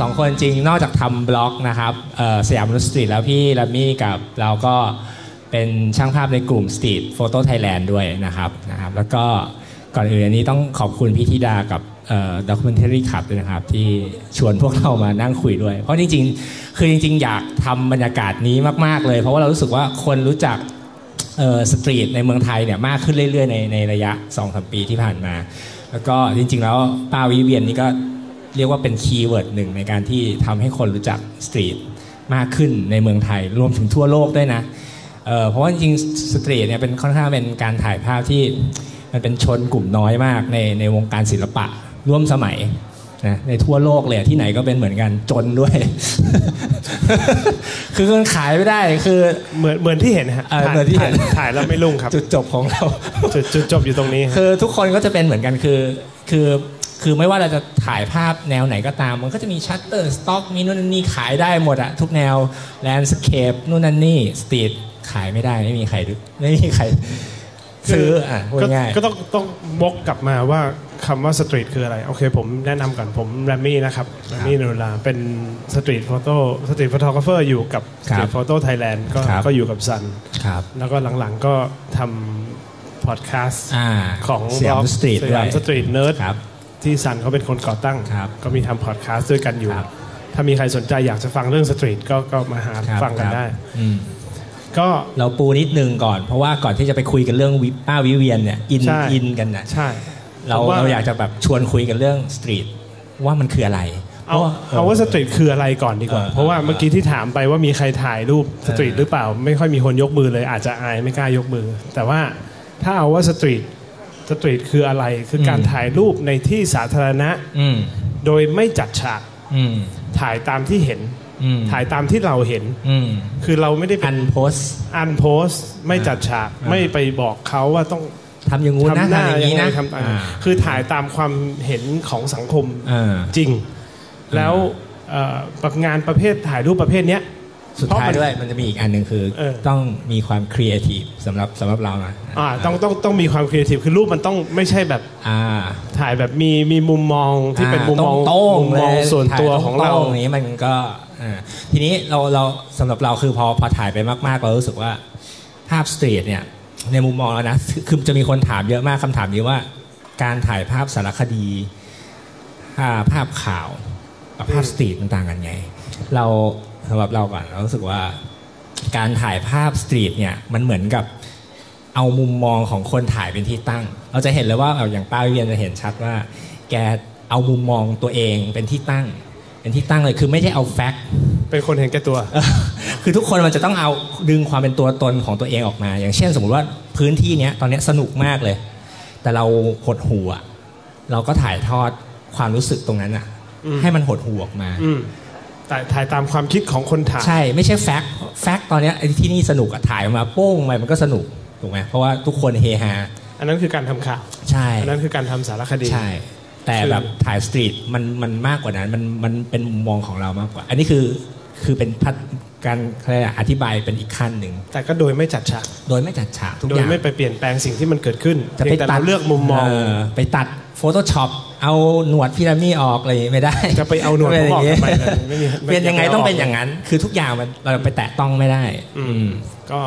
สองคนจริงนอกจากทำบล็อกนะครับ Siam Street Nerd แล้วพี่แรมมี่กับเราก็เป็นช่างภาพในกลุ่ม Street Photo Thailand ด้วยนะครับนะครับ แล้วก็ก่อนอื่นอันนี้ต้องขอบคุณพี่ธิดากับด็อก u m e n t a r y Club ด้วยนะครับ ที่ชวนพวกเรามานั่งคุยด้วย เพราะจริงๆ คือจริง ๆ อยากทำบรรยากาศนี้มากๆเลย เพราะว่าเรารู้สึกว่าคนรู้จัก street ในเมืองไทยเนี่ยมากขึ้นเรื่อยๆ ในในระยะ2อสปีที่ผ่านมา แล้วก็จริง ๆ แล้วป้าวิเวียนนี่ก็ เรียกว่าเป็น keyword หนึ่งในการที่ทำให้คนรู้จัก street มากขึ้นในเมืองไทยรวมถึงทั่วโลกด้วยนะเพราะว่าจริงๆ street เนี่ยเป็นค่อนข้างเป็นการถ่ายภาพที่มันเป็นชนกลุ่มน้อยมากในในวงการศิลปะร่วมสมัยนะในทั่วโลกเลยที่ไหนก็เป็นเหมือนกันจนด้วย คือมันขายไม่ได้คือเหมือนเหมือนที่เห็นฮะเออเหมือนที่เห็นถ่ายถ่ายแล้วไม่รุ่งครับ จุดจบของเรา จุดจุดจบอยู่ตรงนี้ฮะคือทุกคนก็จะเป็นเหมือนกันคือ คือ คือไม่ว่าเราจะถ่ายภาพแนวไหนก็ตาม มันก็จะมี Shutterstock มีนู่นนั่นนี่ขายได้หมดอะทุกแนว landscape นู่นนั่นนี่ street ขายไม่ได้ไม่มีใครไม่มีใครซื้ออะพูดก็ง่ายก็ต้องต้องวกกลับมาว่าคำว่า street คืออะไรโอเค ผมแนะนำก่อนผมแรมมี่นะครับแรมมี่นุลาเป็น street photo street photographer อยู่กับ Street Photo Thailand ก็ครับก็อยู่กับซันครับแล้วก็หลังๆก็ทำพอดแคสต์อ่าของ Siam Street Nerd ครับ ที่ซันเขาเป็นคนก่อตั้ง ครับก็มีทำพอดแคสต์ด้วยกันอยู่ ครับถ้ามีใครสนใจอยากจะฟังเรื่อง street ก็ก็มาหาครับฟังกันครับ ได้ อืม ก็เราปูนิดนึงก่อน เพราะว่าก่อนที่จะไปคุยกันเรื่องวิป้าวิเวียนเนี่ยอินใช่อินกันนะใช่เราผมว่าเราอยากจะแบบชวนคุยกันเรื่อง street ว่ามันคืออะไรเอาพระ เอาว่า street คืออะไรก่อนดีกว่า เออเพราะว่าเมื่อกี้ที่ถามไปว่ามีใครถ่ายรูป street หรือเปล่า ไม่ค่อยมีคนยกมือเลยอาจจะอายไม่กล้ายกมือ แต่ว่าถ้าเอาว่าสตรีท สตรีทคืออะไร คือการถ่ายรูปในที่สาธารณะอืมโดยไม่จัดฉากอืมถ่ายตามที่เห็นอืมถ่ายตามที่เราเห็นอืมคือเราไม่ได้เป็อันนโพสอันโพสไม่จัดฉากอ่าไม่ไปบอกเขาว่าต้องทำอย่างงู้นนะทำหน้าทำอย่างยังนี้ไงนะทำตามอ่าคือถ่ายตามความเห็นของสังคมอ่าจริง แล้วเอ่อประงานประเภทถ่ายรูปประเภทเนี้ย สุดเพราะท้ายมันด้วยมันจะมีอีกอันหนึ่งคือเออต้องมีความครีเอทีฟสำหรับสำหรับเรานะอ่าต้องต้องต้องมีความครีเอทีฟคือรูปมันต้องไม่ใช่แบบอ่าถ่ายแบบมีมีมุมมองที่เป็นมุมมองโต้งๆเลยมุมมองส่วนตัวของเราถ่ยตงๆอย่างนี้มันก็อ่าทีนี้เราเราสำหรับเราคือพอพอถ่ายไปมากๆเรารู้สึกว่าภาพ street เนี่ยในมุมมองเรานะคือจะมีคนถามเยอะมากคำถามนี้ว่า การถ่ายภาพสารคดีภาพภาพข่าวกับภาพ street มันต่างกันไง เรา สำหรับเราก่อนเรารู้สึกว่าการถ่ายภาพ street เนี่ยมันเหมือนกับเอามุมมองของคนถ่ายเป็นที่ตั้ง เราจะเห็นเลยว่าเอาอย่างป้าวิเวียนจะเห็นชัดว่า แกเอามุมมองตัวเองเป็นที่ตั้ง เป็นที่ตั้งเลยคือไม่ใช่เอา fact เป็นคนเห็นแก่ตัวเออคือทุกคนมันจะต้องเอาดึงความเป็นตัวตนของตัวเองออกมา อย่างเช่น สมมุติว่าพื้นที่เนี้ยตอนเนี้ยสนุกมากเลย แต่เราหดหู่อะเราก็ถ่ายทอดความรู้สึกตรงนั้นอะอืมให้มันหดหู่ออกมา อืมแต่ถ่ายตามความคิดของคนถ่ายใช่ไม่ใช่ fact fact ตอนเนี้ยไอ้ที่นี่สนุกอะถ่ายออกมาโป้งไปมันก็สนุกถูกไหมเพราะว่าทุกคนเฮฮาอันนั้นคือการทำข่าวใช่ อันนั้นคือการทำสารคดี ใช่ แต่แบบถ่าย street มันมันมากกว่านั้นมันมันเป็นมุมมองของเรามากกว่า อันนี้คือคือเป็นพัฒนาการอะไรอะอธิบายเป็นอีกขั้นหนึ่ง แต่ก็โดยไม่จัดฉาก โดยไม่จัดฉากทุกโดอยย่างไม่ไปเปลี่ยนแปลงสิ่งที่มันเกิดขึ้นจะไปเพียงแต่ตัดเราเลือกมุมมอง เไปตัด Photoshop เอาหนวดพีระมิดออกอะไรอย่างงี้ไม่ได้ จะไปเอาหนวดไม่ผมออกย่างงี้ทำไมล่ะไม่มีไม่เป็นยังไงไม่เอาต้องเป็นออกอย่างนั้น คือทุกอย่างมันเราไปแตะต้องไม่ได้ อืมอืมก็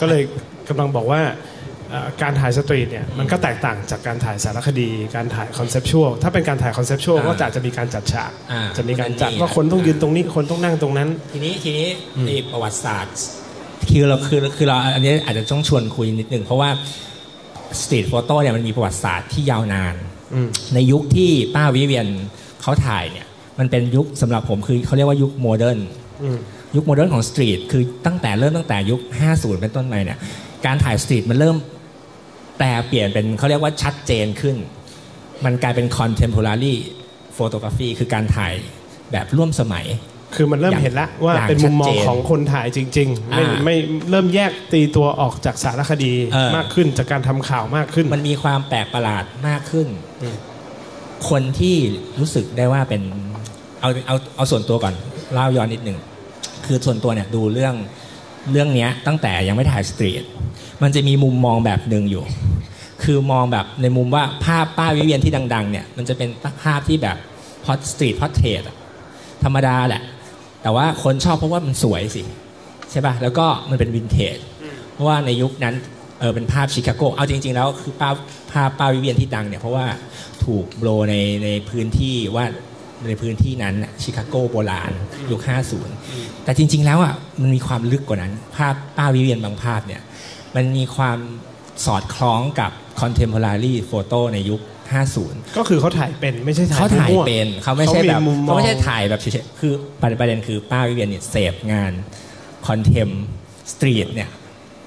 ก็เลยกำลังบอกว่าเอ่อการถ่าย street เนี่ยมันก็แตกต่างจากการถ่ายสารคดี การถ่าย conceptual ถ้าเป็นการถ่าย conceptual อ่าก็จะจะมีการจัดฉากอ่าจะมีการจัดมันมีว่าคนต้องยืนตรงนี้คนต้องนั่งตรงนั้น ทีนี้ทีนี้ไอ้ประวัติศาสตร์คือเราคือคือเราอันนี้อาจจะต้องชวนคุยนิดหนึ่งเพราะว่าstreet photo เนี่ยมันมีประวัติศาสตร์ที่ยาวนานอืม ในยุคที่ป้าวิเวียนเขาถ่ายเนี่ย มันเป็นยุคสำหรับผมคือเขาเรียกว่ายุค modern อืมยุค modern ของ street คือตั้งแต่เริ่มตั้งแต่ยุค 50 เป็นต้นไปเนี่ย การถ่าย street มันเริ่มแปลเปลี่ยนเป็นเขาเรียกว่าชัดเจนขึ้น มันกลายเป็น contemporary photography คือการถ่ายแบบร่วมสมัย คือมันเริ่มอย่างเห็นแล้วว่าอย่างเป็นมุมมองชัดเจนของคนถ่ายจริง ๆ ไม่อ่าไม่เริ่มแยกตีตัวออกจากสารคดีเออมากขึ้นจากการทำข่าวมากขึ้น มันมีความแปลกประหลาดมากขึ้นอืมคนที่รู้สึกได้ว่าเป็นเอาเอาเอาส่วนตัวก่อนเล่าย้อนนิดหนึ่งคือส่วนตัวเนี่ยดูเรื่องเรื่องเนี้ยตั้งแต่ยังไม่ถ่ายสตรีทมันจะมีมุมมองแบบหนึ่งอยู่ คือมองแบบในมุมว่าภาพป้าวิเวียนที่ดัง ๆ เนี่ย มันจะเป็นภาพที่แบบพอสตรีทพอเทรตธรรมดาแหละ แต่ว่าคนชอบเพราะว่ามันสวยสิ ใช่ป่ะ แล้วก็มันเป็นวินเทจ เพราะว่าในยุคนั้นเออเป็นภาพชิคาโก เอาจริง ๆ แล้วคือภาพภาพป้าวิเวียนที่ดังเนี่ยเพราะว่าถูกโบรในในพื้นที่ว่าในพื้นที่นั้นชิคาโกโบราณยุค 50 แต่จริง ๆ แล้วอะมันมีความลึกกว่านั้น ภาพป้าวิเวียนบางภาพเนี่ยมันมีความสอดคล้องกับ contemporary photo ในยุค 50 ก็คือเขาถ่ายเป็นไม่ใช่ถ่ายเขาถ่ายมั่วๆเป็นเขาไม่ใช่แบบเขามีมุมมองเขาไม่ใช่ถ่ายแบบเฉยๆคือประเด็นคือป้าวิเวียนเนี่ยเสพงาน contemp street เนี่ย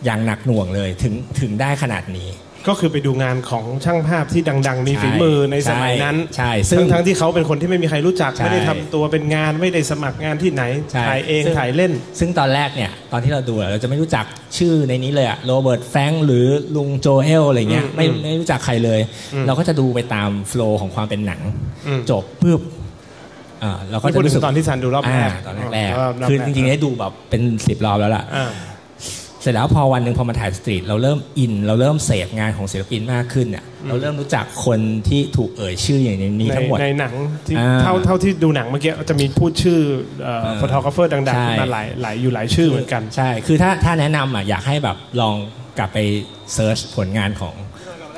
อย่างหนักหน่วงเลยถึงถึงได้ขนาดนี้ ก็คือไปดูงานของช่างภาพที่ดัง ๆ มีใช่ฝีมือในสมัยนั้นใช่ซึ่งทั้งทั้งที่เขาเป็นคนที่ไม่มีใครรู้จักใช่ไม่ได้ทำตัวเป็นงานไม่ได้สมัครงานที่ไหนใช่ถ่ายเองซึ่งถ่ายเล่น ซึ่งตอนแรกเนี่ยตอนที่เราดูอะเราจะไม่รู้จักชื่อในนี้เลยอะโรเบิร์ตแฟรงค์หรือลุงโจเอลอะไรเงี้ยอืมไม่อืมไม่รู้จักใครเลยอืมเราก็จะดูไปตาม flow ของความเป็นหนังอืมจบปุ๊บอ่าเราก็รู้สึกนี่จะพูดถึงตอนที่ซันดูรอบแรกอ่าตอนรอบแรกๆคือจริงๆได้ดูแบบเป็นสิบรอบแล้วล่ะอ่า เสร็จแล้วพอวันหนึ่งพอมาถ่าย street เราเริ่มอิน เราเริ่มเสพงานของศิลปินมากขึ้นเนี่ยเราเริ่มรู้จักคนที่ถูกเอ่ยชื่ออย่างนี้ในทั้งหมดในหนังที่อ่าเท่าเท่าที่ดูหนังเมื่อกี้จะมีพูดชื่อเออ photographer ดังใช่ๆขึ้นมาหลายหลายอยู่หลายชื่อเหมือนกันใช่คือถ้าถ้าแนะนำอะอยากให้แบบลองกลับไป search ผลงานของ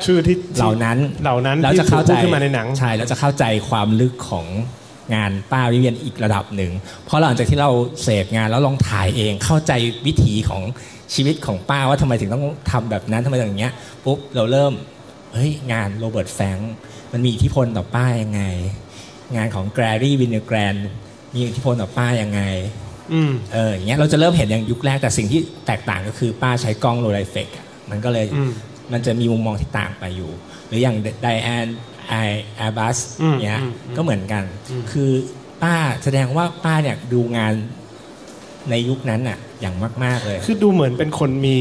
ชื่อที่เหล่านั้นเหล่านั้นแล้วที่จะเข้าถูกใจพูดขึ้นมาในหนังใช่แล้วจะเข้าใจความลึกของ งานป้าวิเวียนอีกระดับหนึ่ง เพราะหลังจากที่เราเสพงานแล้วลองถ่ายเองเข้าใจวิถีของชีวิตของป้าว่าทำไมถึงต้องทำแบบนั้นทำไมถึงอย่างเงี้ยปุ๊บเราเริ่มเฮ้ยงานโรเบิร์ตแฟรงค์มันมีอิทธิพลต่อป้ายังไง งานของ Garry Winogrand มีอิทธิพลต่อป้ายังไงอืมเอออย่างเงี้ยเราจะเริ่มเห็นอย่างยุคแรกแต่สิ่งที่แตกต่างก็คือป้าใช้กล้อง Rolleiflex มันก็เลยอืมมันจะมีมุมมองที่ต่างไปอยู่ หรืออย่าง Diane Arbus อืมเนี้ยอืมอืมก็เหมือนกัน คือป้าแสดงว่าป้าเนี่ยดูงานในยุคนั้นน่ะอย่างมาก ๆ เลย คือดูเหมือนเป็นคนมี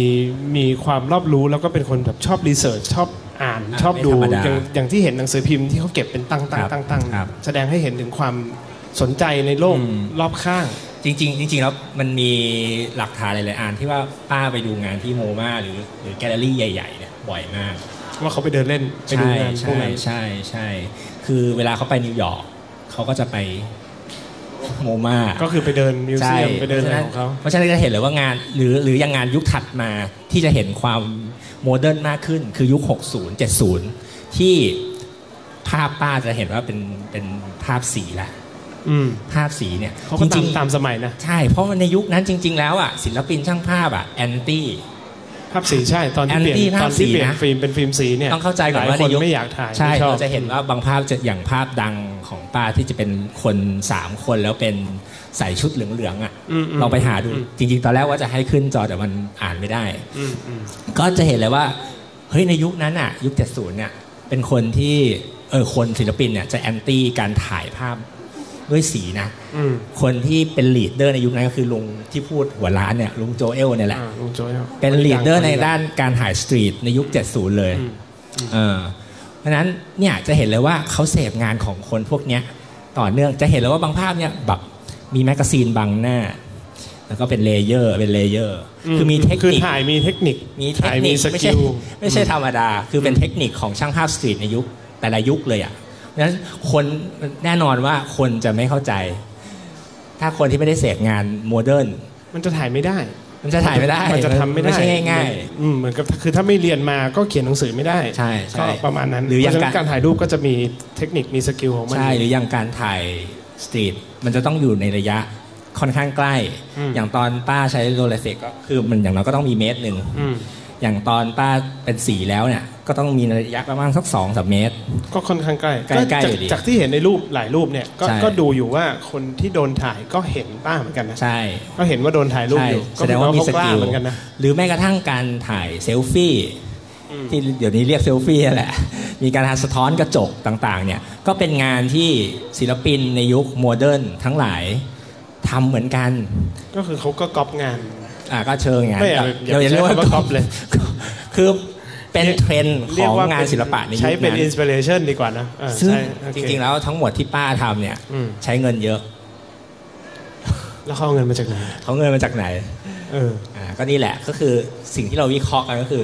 มีความรอบรู้แล้วก็เป็นคนแบบชอบ research ชอบอ่านอะชอบดูไม่ธรรมดาอย่างอย่างที่เห็นหนังสือพิมพ์ที่เขาเก็บเป็นตั้งครัตั้งบตั้งตั้งครับแสดงให้เห็นถึงความสนใจในโลกอืมรอบข้าง จริง ๆ จริง ๆ แล้วมันมีหลักฐานหลายๆอันที่ว่าป้าไปดูงานที่ MoMA หรือหรือแกลเลอรี่ใหญ่ ๆ เนี่ยบ่อยมาก ว่าเขาไปเดินเล่นไปดูใช่งานพวกใช่นั้นใช่ใช่คือเวลาเขาไปนิวยอร์กเขาก็จะไป MoMA ก็คือไปเดิน museum ไปเดินอะไรของเขาเพราะฉะนั้นจะเห็นเลยว่างานหรือหรือยังงานยุคถัดมาที่จะเห็นความ modern มากขึ้น คือยุค 60 70 ที่ภาพป้าจะเห็นว่าเป็นเป็นภาพสีละอืมภาพสีเนี่ยเขาก็ตามตามสมัยนะจริงๆใช่เพราะว่าในยุคนั้นจริง ๆ แล้วอะศิลปินช่างภาพอะ anti ภาพสีใช่ตอนที่เปลี่ยน anti ภาพตอนที่เปลี่ยนสีนะ ฟิล์มเป็นฟิล์มสีเนี่ยต้องเข้าใจก่อนหลายว่าคนในยุคไม่อยากถ่ายใช่ไม่ชอบ เราจะเห็นว่าบางภาพจะอย่างภาพดังของป้าที่จะเป็นคนสามคนแล้วเป็นใส่ชุดเหลืองๆอะอืมอืมเราไปหาดูอืม จริง ๆ ตอนแรกว่าจะให้ขึ้นจอแต่มันอ่านไม่ได้ อืมอืม ก็จะเห็นเลยว่าเฮ้ยในยุคนั้นอะ ยุค 70เนี่ยเป็นคนที่เออคนศิลปินเนี่ยจะ anti การถ่ายภาพ ด้วยสีนะอืมคนที่เป็น leader ในยุคนั้นก็คือลุงที่พูดหัวล้านเนี่ยลุงโจเอลเนี่ยแหละอ่าลุงโจเอลเป็น leader ในด้านการถ่าย street ในยุค 70 เลยอืมเออเพราะฉะนั้นเนี่ยจะเห็นเลยว่าเขาเสพงานของคนพวกเนี้ยต่อเนื่องจะเห็นเลยว่าบางภาพเนี่ยแบบมีแมกกาซีนบังหน้า แล้วก็เป็นเลเยอร์เป็นเลเยอร์ คือมีเทคคือนิคถ่ายมีเทคนิคมีเทคถ่ายนิมีคสไม่กิใช่ลไม่ใช่ธรรมดา คือเป็นเทคนิคของช่างภาพสตรีทในยุคแต่ละยุคเลยอะ เพราะฉะนั้นคนแน่นอนว่าคนจะไม่เข้าใจ ถ้าคนที่ไม่ได้เสพงานโมเดิร์นมันจะถ่ายไม่ได้ มันจะถ่ายไม่ได้มันจะทำไม่ได้ไม่ใช่ง่ายอืมเหมือนกับคือถ้าไม่เรียนมาก็เขียนหนังสือไม่ได้ใช่ใช่ก็ประมาณนั้นหรืออย่างเพราะฉะนั้นการการถ่ายรูปก็จะมีเทคนิคมี skill ของๆมันใช่หรืออย่างการถ่าย street มันจะต้องอยู่ในระยะค่อนข้างใกล้อืมอย่างตอนป้าใช้ Rolleiflex ก็คือมันอย่างน้อยก็ต้องมีเมตรหนึ่ง อืมอย่างตอนป้าเป็นสีแล้วเนี่ย ก็ต้องมีระยะประมาณสักสองสามเมตร ก็ค่อนข้างใกล้ใกล้ๆจากอยู่ดี จากที่เห็นในรูปหลายรูปเนี่ยก็ใช่ ก็ดูอยู่ว่าคนที่โดนถ่ายก็เห็นป้าเหมือนกันนะใช่ ก็เห็นว่าโดนถ่ายรูปใช่อยู่แสดงว่ามี skill ก็สคือกล้าเหมือนกันนะหรือแม้กระทั่งการถ่ายเซลฟี่อืมที่เดี๋ยวนี้เรียกเซลฟี่นั่นแหละ มีการสะท้อนกระจกต่างๆ เนี่ย ก็เป็นงานที่ศิลปินในยุค modern ทั้งหลายทำเหมือนกัน ก็คือเขาก็ก๊อปงาน อ่าก็เชิงงานไม่อย่าอย่าเรียกว่าใช้คำว่าก๊อปเลย คือเป็นเทรนด์ขเรียอกงว่งานศิลปะในยุใช้คเป็นนั้นอินสปิเรชันดีกว่านะอ่าซึ่งใช่โอเคจริง ๆ แล้วทั้งหมดที่ป้าทำเนี่ยอืมใช้เงินเยอะ แล้วเขาเอาเงินมาจากไหนเขาเงินมาจากไหน เอออ่าก็นี่แหละก็คือสิ่งที่เราวิเคราะห์กันก็คือ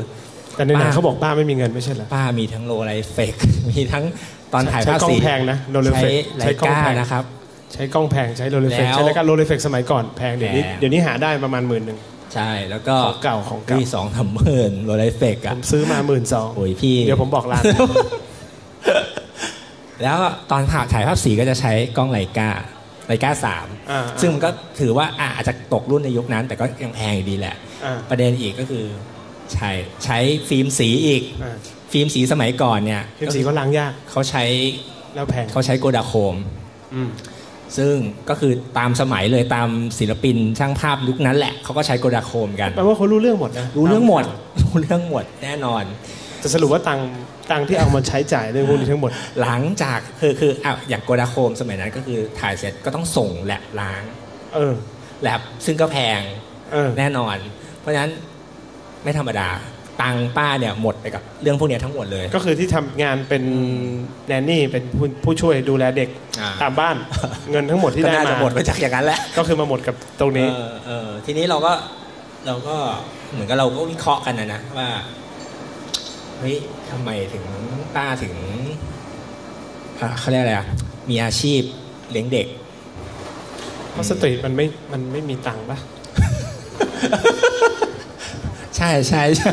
แต่ในหนังป้าเขาบอกป้าไม่มีเงินไม่ใช่เหรอป้ามีทั้งโรไลเฟกมีทั้งตอนถ่ายใช้ภาพกล้องสีแพงนะโรเลใช้เฟกไลใช้กล้องกาแพงนะครับใช้กล้องแพงใช้โรลเลเฟกแล้วใช้รายการโรลเลเฟกสมัยก่อนแพงเดี๋ยวนี้แพงเดี๋ยวนี้หาได้ประมาณหมื่นหนึ่ง ใช่แล้วก็ของเก่าของเก่ามีสองสามหมื่นโรลเฟกผอะ มซื้อมาหมื่นสองโอ้ยพี่ เดี๋ยวผมบอกร้าน แล้วตอนถ่ายถ่ายภาพสีก็จะใช้กล้อง Leica Leica สามอ่าซึ่งมันก็ถือว่าอะอาจจะตกรุ่นในยุคนั้น แต่ก็ยังแพงอยู่ดีแหละ อ่า ประเด็นอีกก็คือใช้ใช้ฟิล์มสีอีก อ่าฟิล์มสีสมัยก่อนเนี่ยฟิล์มสีก็ล้างยากเขาใช้แล้วแพงเขาใช้ Kodachrome อืม ซึ่งก็คือตามสมัยเลยตามศิลปินช่างภาพยุคนั้นแหละเขาก็ใช้ Kodachrome กันแปลว่าเขารู้เรื่องหมดนะรู้เรื่องหมด รู้เรื่องหมดแน่นอนแต่สรุปว่าตังค์ตังค์ที่เอามาใช้จ่ายเรื่องพวกนี้ทั้งหมด หลังจากคือคืออะอย่างโกดาโคมสมัยนั้นก็คือถ่ายเสร็จก็ต้องส่งแลบล้าง เออแลบซึ่งก็แพงเออแน่นอน เพราะฉะนั้นไม่ธรรมดา ตังค์ป้าเนี่ยหมดไปกับเรื่องพวกเนี้ยทั้งหมดเลย ก็คือที่ทำงานเป็นแนนนี่เป็นผู้ผู้ช่วยดูแลเด็กอ่า ตามบ้าน เงินทั้งหมดที่ก็ได้น่าจะมาหมดไปจากอย่างนั้นแหละ ก็คือมาหมดกับตรงนี้ เออเออทีนี้เราก็เราก็เหมือนกับเราก็วิเคราะห์กันนะนะว่าเฮ้ยทำไมถึงป้าถึงอะเขาเรียกอะไรอะมีอาชีพเลี้ยงเด็ก เพราะสตรีทมันไม่มันไม่มีตังค์ปะใช่ใช่ใช่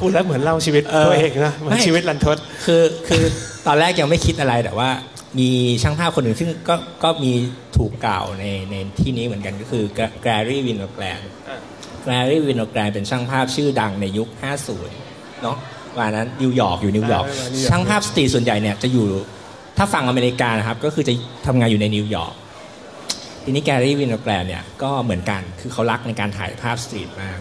พูดแล้วเหมือนเล่าชีวิตเออตัวเองนะเหมือนไม่ชีวิตรันทดคือคือตอนแรกยังไม่คิดอะไรแต่ว่า มีช่างภาพคนหนึ่งซึ่งก็ก็มีถูกกล่าวในในที่นี้เหมือนกันก็คือ Garry Winogrand อะ Garry Winogrand เป็นช่างภาพชื่อดังในยุค 50 เนาะวันนั้นนิวยอร์กอยู่นิวยอร์กอ่านิวยอร์กช่างภาพ street ส่วนใหญ่เนี่ยจะอยู่ถ้าฝั่งอเมริกานะครับก็คือจะทำงานอยู่ในนิวยอร์กทีนี้ Garry Winogrand เนี่ยก็เหมือนกันคือเขารักในการถ่ายภาพ street มาก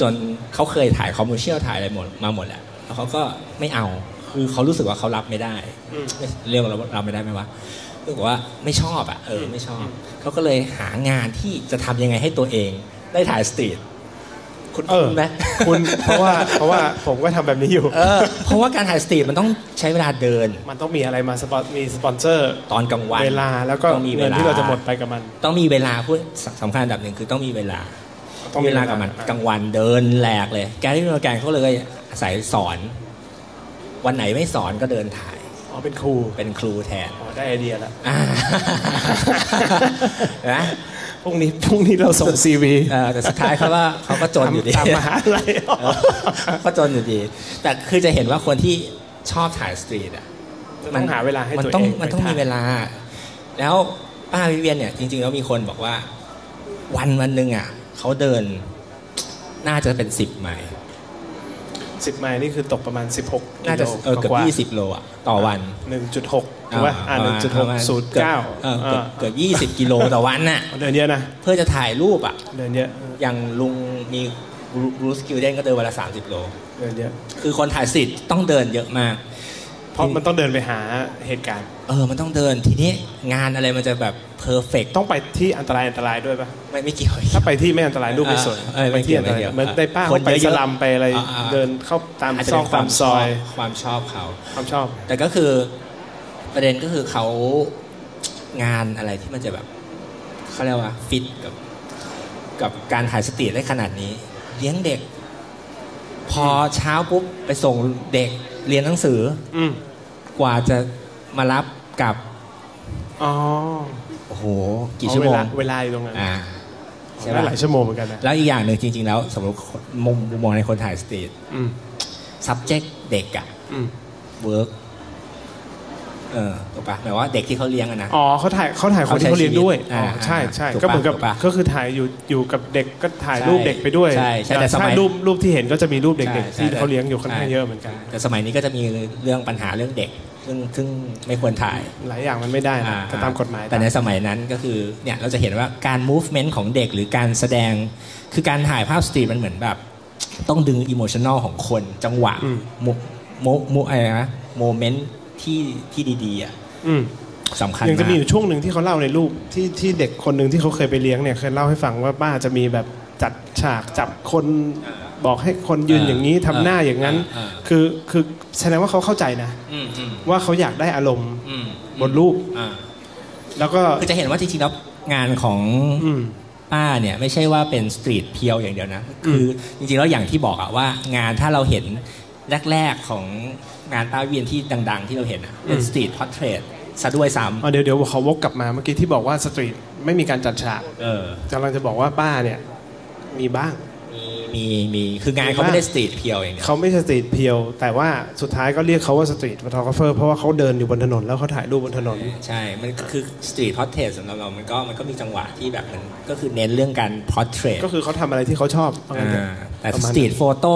จนเขาเคยถ่าย commercial ถ่ายอะไรหมดมาหมดแหละแล้วเขาก็ไม่เอาคือเขารู้สึกว่าเขารับไม่ได้อืมเรียกว่ารับไม่ได้ไหมวะรู้สึกว่าไม่ชอบอะเออไม่ชอบเขาก็เลยหางานที่จะทำยังไงให้ตัวเองได้ถ่าย street คุณเออคุณไหมคุณเพราะว่าเพราะว่าผมก็ทำแบบนี้อยู่ เออ เพราะว่าการถ่าย street มันต้องใช้เวลาเดิน มันต้องมีอะไรมาสปอนมีสปอนเซอร์ตอนกลางวันเวลาแล้วก็ต้องมีเงิน มีเวลาที่เราจะหมดไปกับมัน ต้องมีเวลาพูดสำคัญอันดับหนึ่งคือต้องมีเวลา ต้องมีเวลากับมันกลางวันเดินแหลกเลย Garry Winogrand เขาเลยอาศัยสอน วันไหนไม่สอนก็เดินถ่ายอ๋อเป็นครูเป็นครูแทนอ๋อได้ไอเดียแล้วอ่านะพรุ่งนี้พรุ่งนี้เราส่งซีวีเออแต่สุดท้ายเขาว่าเขาก็จนอยู่ดีตามมหาลัยเออก็จนอยู่ดี แต่คือจะเห็นว่าคนที่ชอบถ่ายสตรีทอะต้องหาเวลาให้มันตัวต้องเองมันต้องไปมีถ่ายเวลา แล้วป้าวิเวียนเนี่ยจริงๆแล้วมีคนบอกว่า วันวันหนึ่งอะ เขาเดินน่าจะเป็นสิบไมล์สิบไมล์นี่คือตกประมาณ 16น่าจะเออเกือบยี่สิบโลอะต่อวันหนึ่งจุดหกถูกป่ะอ่าหนึ่งจุดหกศูนย์เก้าเออเกือบเกือบยี่สิบกิโลต่อวันน่ะเดินเยอะนะเพื่อจะถ่ายรูปอะเดินเยอะอย่างลุง Bruce Gilden ก็เดินวันละสามสิบโลเดินเยอะคือคนถ่าย street ต้องเดินเยอะมาก เพราะมันต้องเดินไปหาเหตุการณ์ เออมันต้องเดินทีนี้งานอะไรมันจะแบบ เพอร์เฟกต้องไปที่อันตรายอันตรายด้วยป่ะไม่ไม่เกี่ยวถ้าไปที่ไม่อันตรายรูปไม่สวยเออไปที่อันตรายไม่เกี่ยวเหมือนในป้าคนเขาไปเยสอะๆลัมไปอะไรอ่าๆเดินเข้าตามอาจจะซเป็อกนควาตามมชซออบยความชอบเขาความชอบ แต่ก็คือประเด็นก็คือเขางานอะไรที่มันจะแบบเขาเรียกว่าฟิตกับกับการถ่ายสตรีทได้ขนาดนี้ เลี้ยงเด็ก พอเช้าปุ๊บไปส่งเด็กเรียนหนังสือ อืมกว่าจะมารับกลับอ๋อ โอ้โห กี่ชั่วโมเวงลาเวลาอยู่ตรงนั้นอ่าใช่ได้ปะ หลายชั่วโมงเหมือนกันนะ แล้วอีกอย่างหนึ่งจริง ๆ แล้วสมมติมุมมุมมองในคนถ่ายสตรีท อืม subject เด็กอะ อืม work เออถูกปะหมายว่าเด็กที่เขาเลี้ยงอะนะ อ๋อเขาถ่ายเขาถ่ายคนที่เขาเรียนด้วยอ่าอ๋อใช่ใช่ถูกปะก็เหมือนกับถูกปะก็คือถ่ายอยู่อยู่กับเด็กก็ถ่ายใช่รูปเด็กไปด้วยใช่ใช่แต่สมัยถ้ารูปรูปที่เห็นก็จะมีรูปเด็กใช่ๆที่ใช่ เขาเลี้ยงอยู่ค่อนข้างใช่เยอะเหมือนกัน แต่สมัยนี้ก็จะมีเรื่องปัญหาเรื่องเด็ก ซึ่งซึ่งไม่ควรถ่าย หลายอย่างมันไม่ได้นะอ่แต่ตามกฎหมายแต่ในสมัยนั้นก็คือเนี่ยเราจะเห็นว่าการ movement ของเด็กหรือการแสดง คือการถ่ายภาพ street มันเหมือนแบบ ต้องดึงอิโมชัน a ลของคนจังหวะอืมโมโมโมอะไรนะ moment ที่ที่ดีๆอะอืมสำคัญมาก ยังจะมีอยู่ช่วงหนึ่งที่เขาเล่าในรูปที่ที่เด็กคนหนึ่งที่เขาเคยไปเลี้ยงเนี่ยเคยเล่าให้ฟังว่าป้าจะมีแบบจัดฉากจับคน บอกให้คนยืนอย่างนี้ทำหน้าอย่างนั้นอ่าคือคือแสดงว่าเขาเข้าใจนะอืมอืมว่าเขาอยากได้อารมณ์อืมบนรูปอ่าแล้วก็คือจะเห็นว่าจริงๆแล้วงานของอืมป้าเนี่ยไม่ใช่ว่าเป็น street pure อย่างเดียวนะ คือจริงๆแล้วอย่างที่บอกอะว่า งานถ้าเราเห็นแรกๆของงานป้าเวียนที่ดัง ๆ ที่เราเห็นอะเป็นอืม street portrait ซะด้วยซ้ำ อ๋อเดี๋ยวเดี๋ยวเขาวกกลับมาเมื่อกี้ที่บอกว่า streetทไม่มีการจัดฉากำเออกำลังจะบอกว่าป้าเนี่ยมีบ้าง มีมีมีคืองานเขาไม่ได้ street pure อย่างเดียวเขาไม่ street pure แต่ว่าสุดท้ายก็เรียกเขาว่า street photographer เพราะว่าเขาเดินอยู่บนถนนแล้วเขาถ่ายรูปบนถนน ใช่ มันคือสตรีทพอ r เทรตสำหรับเรา มันก็มันก็มีจังหวะที่แบบมันก็คือเน้นเรื่องการพอ r เทรตก็คือเขาทำอะไรที่เขาชอบว่างั้นเถอะแต่ประมาณ street photo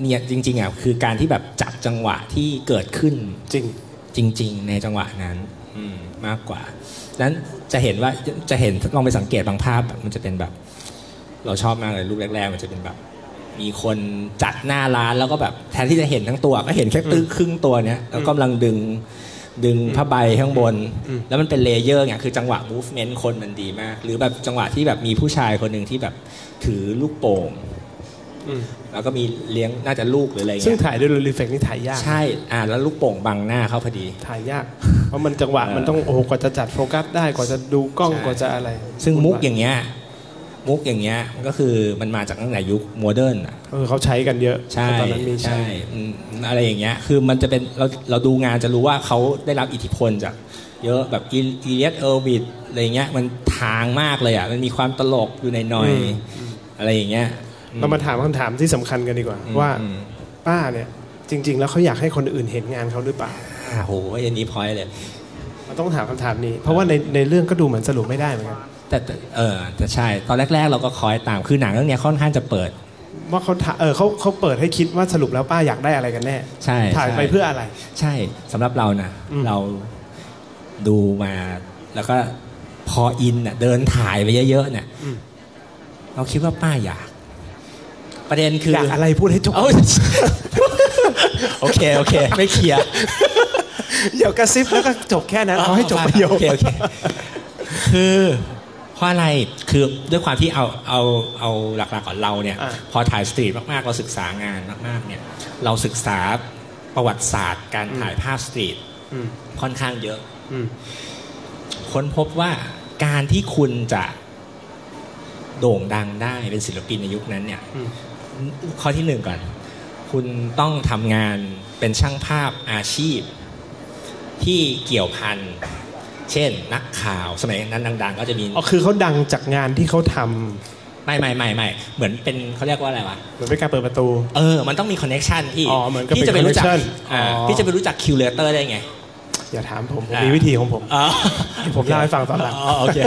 เนี่ยจริงๆอะคือการที่แบบจับจังหวะที่เกิดขึ้นจริงจริง ๆ ในจังหวะนั้นอืมมากกว่าดังนั้นจะเห็นว่าจะเห็นลองไปสังเกตบางภาพแบบมันจะเป็นแบบ เราชอบมากเลยรูปแรกๆ มันจะเป็นแบบ มีคนจัดหน้าร้านแล้วก็แบบแทนที่จะเห็นทั้งตัว ก็เห็นแค่ตึ้งครึ่งตัวเนี้ยแล้วกำลังดึงดึงผ้าใบข้างบนอืมแล้วมันเป็น layer ไงคือจังหวะ movement คนมันดีมาก หรือแบบจังหวะที่แบบมีผู้ชายคนหนึ่งที่แบบถือลูกโป่งอืมแล้วก็มีเลี้ยงน่าจะลูกหรืออะไรซึ่งเงี้ยถ่ายด้วย Rolleiflex นี่ถ่ายยากใช่อ่าแล้วลูกโป่งบังหน้าเขาพอดี ถ่ายยาก เพราะมันจังหวะเออมันต้องโอ้โหกว่าจะจัดโฟกัสได้กว่าจะดูกล้องใช่กว่าจะอะไร ซึ่งมุกอย่างเงี้ย มุกอย่างเงี้ยมันก็คือมันมาจากตั้งแต่ยุค modern อะเออเขาใช้กันเยอะใช่ตอนนั้นมีใช้ใช่อืมอะไรอย่างเงี้ยคือมันจะเป็นเราเราดูงานจะรู้ว่าเขาได้รับอิทธิพลจากเยอะแบบ Elliott Erwitt อะไรเงี้ยมันทางมากเลยอะมันมีความตลกอยู่ในหน่อยๆอะไรอย่างเงี้ยเรามาถามคำถามที่สำคัญกันดีกว่าอืมว่าอืมป้าเนี่ยจริง ๆ แล้วเขาอยากให้คนอื่นเห็นงานเขาหรือเปล่าอ่าโหอันนี้พอยเลยเราต้องถามคำถามนี้ เพราะว่าในในเรื่องก็ดูเหมือนสรุปไม่ได้เหมือนกัน แต่แต่เออแต่ใช่ ตอนแรก ๆ เราก็คอยตามคือหนังเรื่องเนี้ยค่อนข้างจะเปิด ว่าเขาถ่าเออเขาเขาเปิดให้คิดว่าสรุปแล้วป้าอยากได้อะไรกันแน่ใช่ถ่ายไปใช่ เพื่ออะไร ใช่สำหรับเรานะอืม เราดูมาแล้วก็พออินน่ะเดินถ่ายไปเยอะๆเนี่ยอืมเราคิดว่าป้าอยาก ประเด็นคือออยากอะไรพูดให้จบเอ้า โอเค โอเค ไม่เคลียร์ เดี๋ยวกระซิบแล้วก็จบแค่นั้นเอาให้จบประโยค โอเคโอเคคือ เพราะอะไรคือด้วยความที่เอาเอาเอาหลักๆก่อนเราเนี่ยอะพอถ่าย street มากๆ เราศึกษางานมากๆเนี่ยเราศึกษาประวัติศาสตร์ การถ่ายภาพ streetอืมค่อนข้างเยอะอืมค้นพบว่าการที่คุณจะโด่งดังได้เป็นศิลปินในยุคนั้นเนี่ยอืมข้อที่หนึ่งก่อน คุณต้องทำงานเป็นช่างภาพอาชีพ ที่เกี่ยวพัน เช่น นักข่าวสมัยนั้นดังๆ ก็จะมีอ๋อคือเขาดังจากงานที่เขาทำไม่ไม่ไม่ไม่เหมือนเป็นเขาเรียกว่าอะไรวะ เหมือนเป็นการเปิดประตู เออ มันต้องมี connection ที่อ๋อเหมือนกับพี่จะไปรู้จักเป็น connection อ่าอ๋อ พี่จะไปรู้จัก curator ได้ไง อย่าถามผมผมอ่ามีมีวิธีของผม อ๋อผมเล่าให้ฟังตอนหลังอ๋อโอเค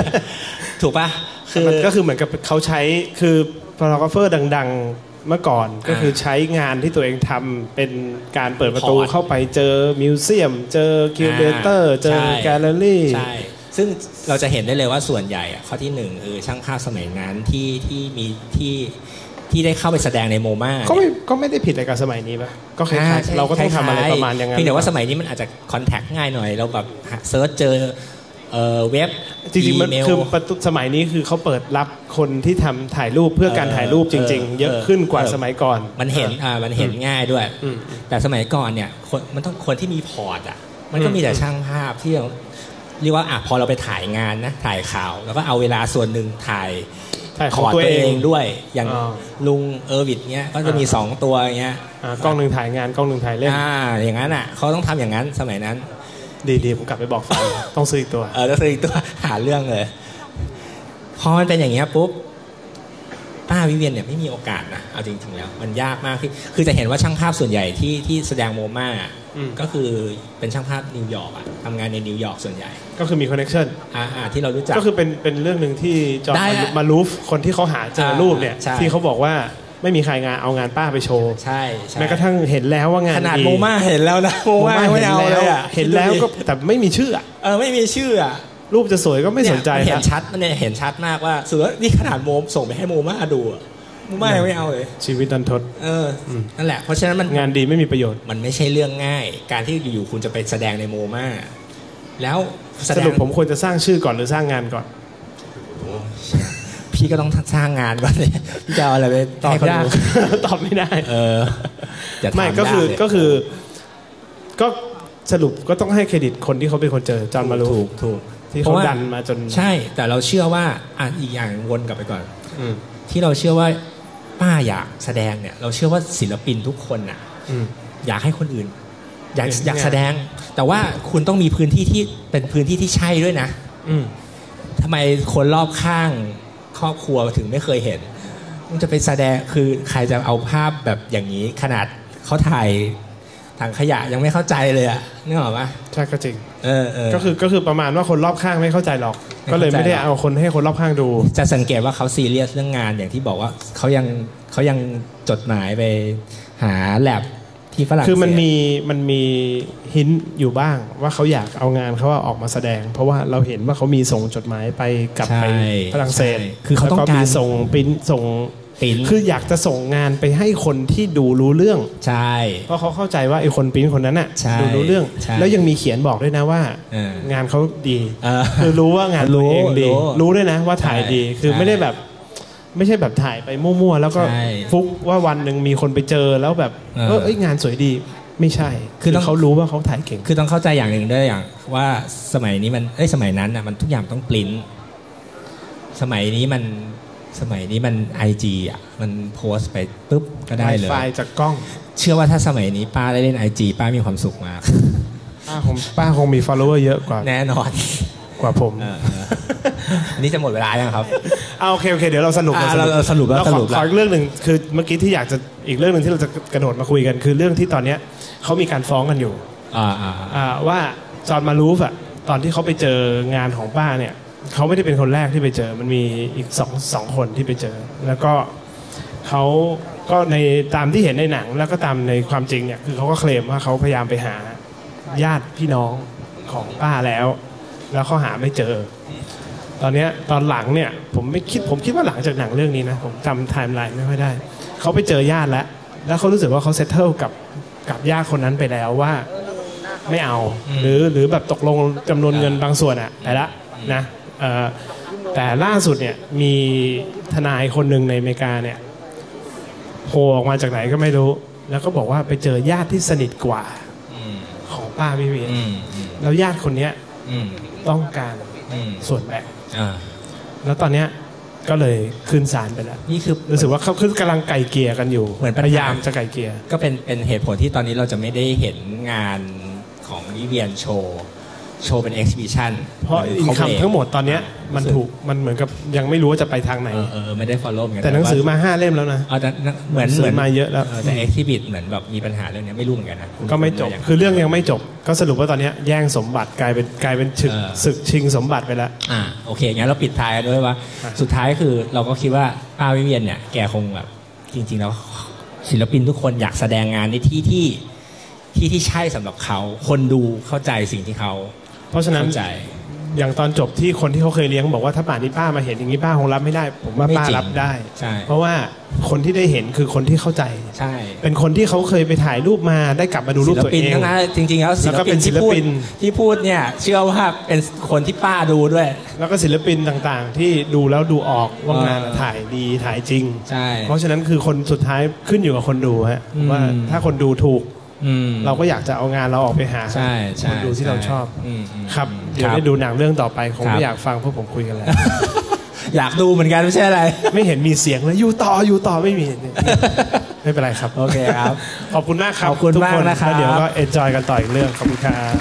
ถูกปะคือ มันก็คือเหมือนกับเขาใช้คือ photographer ดัง ๆ เมื่อก่อนก็คือใช้งานที่ตัวเองทำเป็นการเปิดประตู port เข้าไปเจอ museum เจอคิวเ a เตอร์อ่าเจอใช่แกลเลอรี่ใช่ซึ่งเราจะเห็นได้เลยว่าส่วนใหญ่อะข้อที่หนึ่งเออช่างภาพสมัยนั้นที่ที่มีที่ที่ได้เข้าไปแสดงใน MoMA ก็ไม่ก็ไม่ได้ผิดอะไรกับสมัยนี้ปะก็คล้ายๆเราก็ต้องทำอะไรประมาณอย่างนั้นเพียงแต่ว่าสมัยนี้มันอาจจะ contact ง่ายหน่อยเราแบบ search เจอ เอ่อเว็บจริงๆมันอีเมลคือประตูสมัยนี้คือเขาเปิดรับคนที่ทำถ่ายรูปเพื่อการเออถ่ายรูปจริงเออๆเยอะขึ้นกว่าเออสมัยก่อน มันเห็นอ่ามันเห็นง่ายด้วยอืมแต่สมัยก่อนเนี่ยคนมันต้องคนที่มี port อะมันก็อืมมีแต่ช่างภาพที่เราเรียกว่าอะพอเราไปถ่ายงานนะถ่ายข่าว แล้วก็เอาเวลาส่วนหนึ่งถ่ายถ่าย port ของตัวตัวเองด้วยอย่างอ่าลุง Erwitt เนี้ยก็จะมีอ่าสองตัวเงี้ยอ่ากล้องหนึ่งถ่ายงานกล้องหนึ่งถ่ายเล่นอ่าอย่างนั้นอะเขาต้องทำอย่างนั้นสมัยนั้น ดีๆผมกลับไปบอกแฟนต้องซื้ออีกตัว เออแล้วอีกตัวหาเรื่องเลย พอมันเป็นอย่างเงี้ยปุ๊บป้าวิเวียนเนี่ยไม่มีโอกาสนะเอาจริงๆแล้ว มันยากมากที่คือจะเห็นว่าช่างภาพส่วนใหญ่ที่ที่แสดง MoMA อืมก็คือเป็นช่างภาพนิวยอร์กอะทำงานในนิวยอร์กส่วนใหญ่ ก็คือมีคอนเน t ชันอ่าอ่าที่เรารู้จักก็คือเป็นเป็นเรื่องหนึ่งที่จอห์นได้มาอะมารูฟคนที่เขาหาเจอรูปเนี่ยใช่ที่เขาบอกว่า ไม่มีใครงานเอางานป้าไปโชว์ใช่ใช่แม้กระทั่งเห็นแล้วว่างานขนาดดีโมมาเห็นแล้วนะโมโมมามาไม่เห็นเอาแล้เลวยอะเห็นแล้วก็แต่ไม่มีชื่ออะเออไม่มีชื่ออะรูปจะสวยก็ไม่สนใจเยมัเห็นะนชัดมันเนี่ยเห็นชัดมากว่าสุดแล้วนี่ขนาดโมส่งไปให้โมมาดูอะโมมายังไม่เอาเลย ชีวิตดันทดเอออนั่นแหละเพราะฉะนั้นมันงานดีไม่มีประโยชน์มันไม่ใช่เรื่องง่าย การที่อยู่ๆคุณจะไปแสดงในโมมาแล้วแสสดงรุปผมควรจะสร้างชื่อก่อนหรือสร้างงานก่อน พี่ก็ต้องสร้างงานก่อนเลยพี่จะเอาอะไรไปตอบให้เขายากดูตอบไม่ได้ เอออย่าถาไม่ก็คือยเลยก็คือ ก็สรุปก็ต้องให้เครดิตคนที่เขาเป็นคนเจอจอห์นมารูถูกถูกที่เพเขาราะว่าดันมาจนใช่ แต่เราเชื่อว่าอะอีกอย่างวนกลับไปก่อนอืมที่เราเชื่อว่าป้าอยากแสดงเนี่ย เราเชื่อว่าศิลปินทุกคนน่ะอืมอยากให้คนอื่น อยากเห็นอยากงานแสดง แต่ว่าคุณต้องมีพื้นที่ที่เป็นพื้นที่ที่ใช่ด้วยนะอืมทำไมคนรอบข้าง ครอบครัวถึงไม่เคยเห็นมันจะไปแสดงคือใครจะเอาภาพแบบอย่างนี้ขนาดเขาถ่ายถังขยะยังไม่เข้าใจเลยอะนึกออกปะใช่ก็จริง เออเออก็คือก็คือประมาณว่าคนรอบข้างไม่เข้าใจหรอกไม่ก็เลยเข้าใจไม่ได้เอาคนให้คนรอบข้างดู จะสังเกตว่าเขาซีเรียสเรื่องงานอย่างที่บอกว่าเขายังเขายังจดหมายไปหาแลบ ที่ฝรั่งเศสคือมันมีมันมีหินอยู่บ้าง ว่าเขาอยากเอางานเขาออกมาแสดง เพราะว่าเราเห็นว่าเขามีส่งจดหมายไปกลับไปใช่ฝรั่งเศสใช่คือเขาต้องแล้วการมีส่งปริ้นส่งปริ้นคืออยากจะส่งงานไปให้คนที่ดูรู้เรื่องใช่เพราะเขาเข้าใจว่าไอ้คนปริ้นคนนั้นน่ะใช่ดูรู้เรื่องใช่แล้วยังมีเขียนบอกด้วยนะว่าเอองานเขาดีเออคือรู้ว่างานตัวเองดีรู้รู้ด้วยนะว่าถ่ายดีใช่คือใช่ไม่ได้แบบ ไม่ใช่แบบถ่ายไปมั่วๆแล้วก็ใช่ฟุกว่าวันหนึ่งมีคนไปเจอแล้วแบบเออ เออเอ้ยงานสวยดีไม่ใช่ คืคืออต้อง เขารู้ว่าเขาถ่ายเก่ง คือต้องเข้าใจอย่างหนึ่งด้วยอย่างว่าสมัยนี้มันเอ้ยสมัยนั้นอะมันทุกอย่างต้องปริ้นสมัยนี้มันสมัยนี้มันไอจีอะมันโพสต์ไปปุ๊บก็ได้เลย ไฟล์จากกล้องเชื่อว่าถ้าสมัยนี้ป้าได้เล่นไอจีป้ามีความสุขมาก ป้าคงป้าคงมี follower เยอะกว่า แน่นอน กว่าผมเออเอออันนี้จะหมดเวลายังครับเอาโอเคโอเคเดี๋ยวเราสรุปอ่าเราเราสรุปแล้วขอสรุปแล้วขออีกเรื่องหนึ่งคือเมื่อกี้ที่อยากจะอีกเรื่องหนึ่งที่เราจะกระโดดมาคุยกัน คือเรื่องที่ตอนเนี้ยเขามีการฟ้องกันอยู่อ่าอ่าอ่าว่าจอห์นมารูฟอะตอนที่เขาไปเจองานของป้าเนี่ยเขาไม่ได้เป็นคนแรกที่ไปเจอมันมีอีกสองสองคนที่ไปเจอ แล้วก็เขาก็ในตามที่เห็นในหนัง แล้วก็ตามในความจริงเนี่ยคือเขาก็เคลมว่าเขาพยายามไปหาญาติพี่น้องของป้าแล้ว แล้วเขาหาไม่เจอ ตอนเนี้ยตอนหลังเนี่ยผมไม่คิดผมคิดว่าหลังจากหนังเรื่องนี้นะผมจำไทม์ไลน์ไม่ค่อยได้เขาไปเจอญาติแล้ว แล้วเขารู้สึกว่าเขาเซตเทิลกับกับญาติคนนั้นไปแล้วว่าไม่เอา หรือหรือแบบตกลงจำนวนเงินบางส่วนอะไปละนะเอ่อแต่ล่าสุดเนี่ยมีทนายคนหนึ่งในอเมริกาเนี่ยโผล่ออกมาจากไหนก็ไม่รู้ แล้วก็บอกว่าไปเจอญาติที่สนิทกว่าอืมของป้าวิเวียนอืมอืมแล้วญาติคนเนี้ยอืม ต้องการอืมส่วนแบ่งอ่าแล้วตอนเนี้ยก็เลยขึ้นศาลไปแล้วนี่คือรู้สึกว่าเขาคือกำลังไกล่เกลี่ยกันอยู่เหมือนปัญหาพยายามจะไกล่เกลี่ยก็เป็นเป็นเหตุผลที่ตอนนี้เราจะไม่ได้เห็นงานของวิเวียนโชว์ โชว์เป็น exhibition เพราะ income ทั้งหมดตอนเนี้ยมันถูกมันเหมือนกับยังไม่รู้ว่าจะไปทางไหน เออเออไม่ได้ follow เหมือนกันแต่หนังสือมาห้าเล่มแล้วนะเอาแต่เหมือนหนังสืเหมืออนมาเยอะแล้วแต่เอ็กซิบิเหมือนแบบมีปัญหาเรื่องนี้ไม่รู้เหมือนกันนะคุณก็ไม่จบคุณคือเรื่องยังไม่จบก็สรุปว่าตอนเนี้ยแย่งสมบัติกลายเป็นกลายเป็นศึกเออศึกชิงสมบัติไปแล้วอ่าโอเคงั้นเราปิดท้ายกันด้วยว่าอะสุดท้ายคือเราก็คิดว่าป้าวิเวียนเนี่ยแกคงแบบจริง ๆ แล้วศิลปินทุกคนอยากแสดงงานในที่ที่ที่ที่ใช่สำหรับเขา คนดูเข้าใจสิ่งที่เขา เพราะฉะนั้นเข้าใจ อย่างตอนจบที่คนที่เขาเคยเลี้ยงบอกว่าถ้าป่านนี้ป้ามาเห็นอย่างนี้ป้าคงรับไม่ได้ ผมว่าไม่ป้าจริงรับได้ ใช่ เพราะว่าคนที่ได้เห็นคือคนที่เข้าใจ ใช่เป็นคนที่เขาเคยไปถ่ายรูปมาได้กลับมาดูรูปศิลตัวปินเอง ทั้งนั้นจริงๆแล้วศิแล้วลก็ปิเป็นนที่พูศิลปิดนที่พูดเนี่ยเชื่อว่าเป็นคนที่ป้าดูด้วย แล้วก็ศิลปินต่างๆ ที่ดูแล้วดูออกว่าเอองานถ่ายดีถ่ายจริง ใช่ เพราะฉะนั้นคือคนสุดท้ายขึ้นอยู่กับคนดูฮะอืม ว่าถ้าคนดูถูกอืม เราก็อยากจะเอางานเราออกไปหาใช่คใช่นดูที่เราชอบอืมอืมครับอืมเดี๋ยวครับได้ดูหนังเรื่องต่อไปคงครับไม่อยากฟังพวกผมคุยกันแล้วอยากดูเหมือนกันไม่ใช่อะไร ไม่เห็นมีเสียงเลยอยู่ต่ออยู่ต่อไม่มี ไม่เป็นไรครับ โอเคครับ ขอบคุณมากครับขอบคุณทุกมากนะครับแล้วเดี๋ยวก็เอนจอยกันต่ออีกเรื่องขอบคุณครับ